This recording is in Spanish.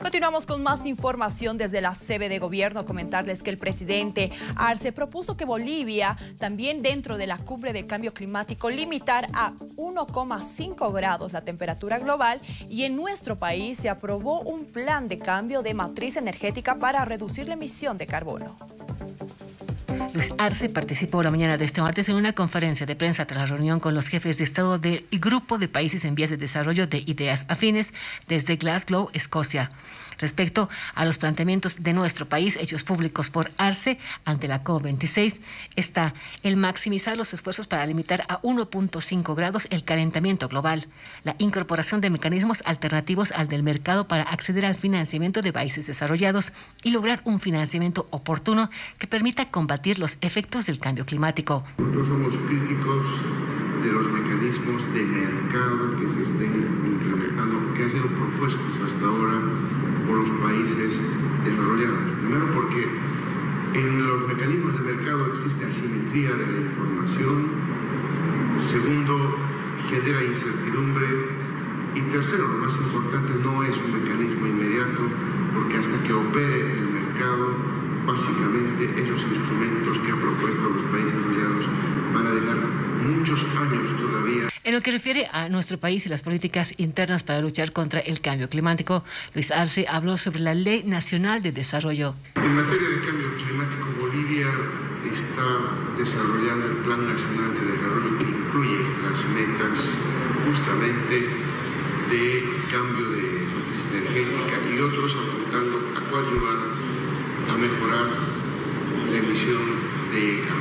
Continuamos con más información desde la sede de gobierno. Comentarles que el presidente Arce propuso que Bolivia, también dentro de la cumbre de cambio climático, limitar a 1,5 grados la temperatura global y en nuestro país se aprobó un plan de cambio de matriz energética para reducir la emisión de carbono. Luis Arce participó la mañana de este martes en una conferencia de prensa tras la reunión con los jefes de Estado del Grupo de Países en Vías de Desarrollo de Ideas Afines desde Glasgow, Escocia respecto a los planteamientos de nuestro país hechos públicos por ARCE ante la COP26 está el maximizar los esfuerzos para limitar a 1.5 grados el calentamiento global, la incorporación de mecanismos alternativos al del mercado para acceder al financiamiento de países desarrollados y lograr un financiamiento oportuno que permita combatir los efectos del cambio climático. Nosotros somos críticos de los mecanismos de mercado que se estén implementando, que han sido propuestos hasta ahora países desarrollados. Primero porque en los mecanismos de mercado existe asimetría de la información. Segundo, genera incertidumbre. Y tercero, lo más importante, no es un mecanismo inmediato porque hasta que opere el mercado, básicamente esos instrumentos que años todavía. En lo que refiere a nuestro país y las políticas internas para luchar contra el cambio climático, Luis Arce habló sobre la Ley Nacional de Desarrollo. En materia de cambio climático, Bolivia está desarrollando el Plan Nacional de Desarrollo que incluye las metas justamente de cambio de matriz energética y otros apuntando a coadyuvar a mejorar la emisión de